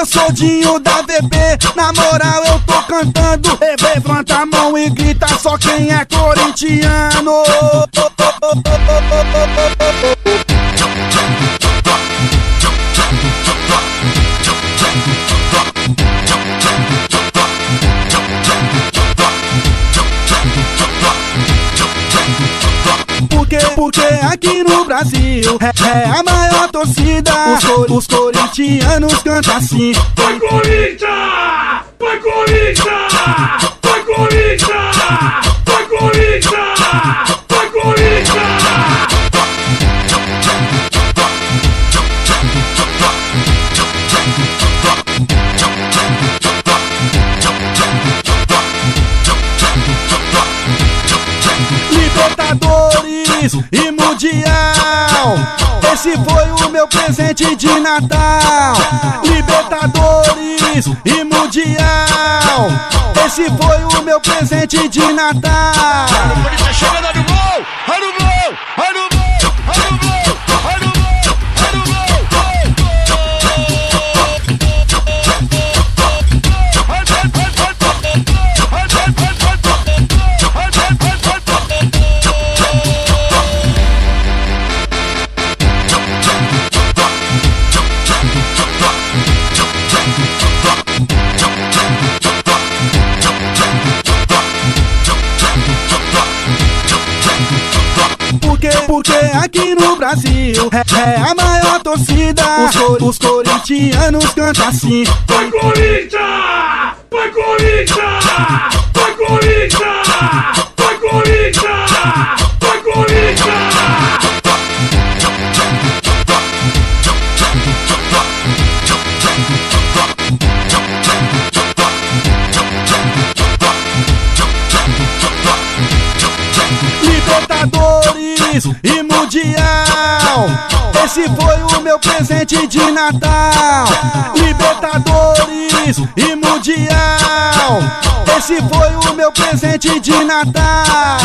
Eu sou Dinho da VB, na moral eu tô cantando. Levanta a mão e grita só quem é corintiano. Porque, porque aqui no Brasil é, é a maior torcida. Os, os corintianos cantam assim. Vai Corinthians! Libertadores e Mundial. Esse foi o meu presente de Natal. Libertadores e Mundial. Esse foi o meu presente de Natal. Corinthians chegando no gol! Olha o gol! Porque, aqui no Brasil é, é a maior torcida. Os, cor- os corintianos cantam assim. Vai Corinthians! Vai Corinthians! Vai Corinthians! Libertadores e Mundial. Esse foi o meu presente de Natal. Libertadores e Mundial. Esse foi o meu presente de Natal.